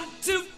One, two,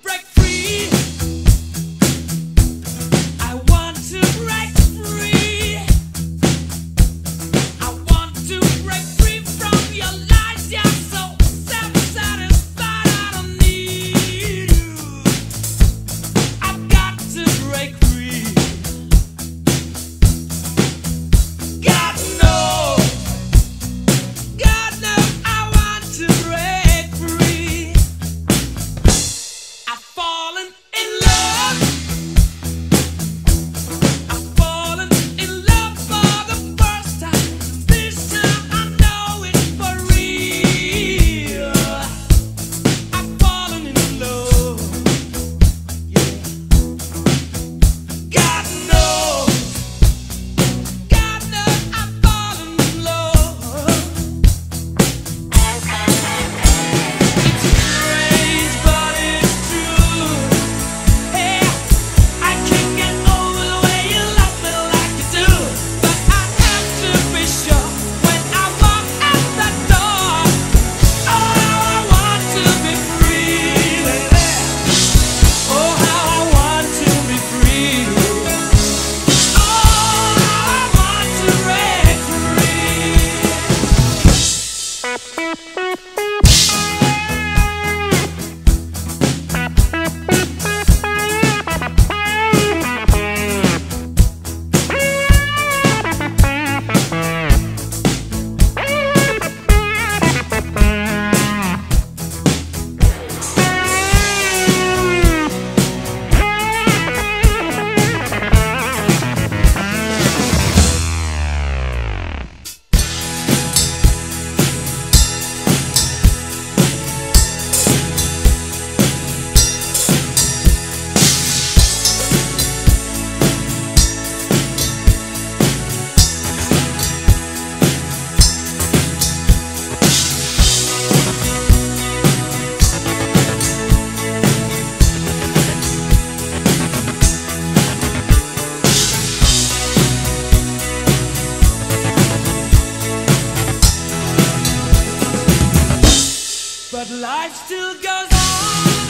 still goes on.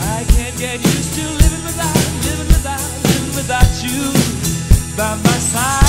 I can't get used to living without, living without, living without you by my side.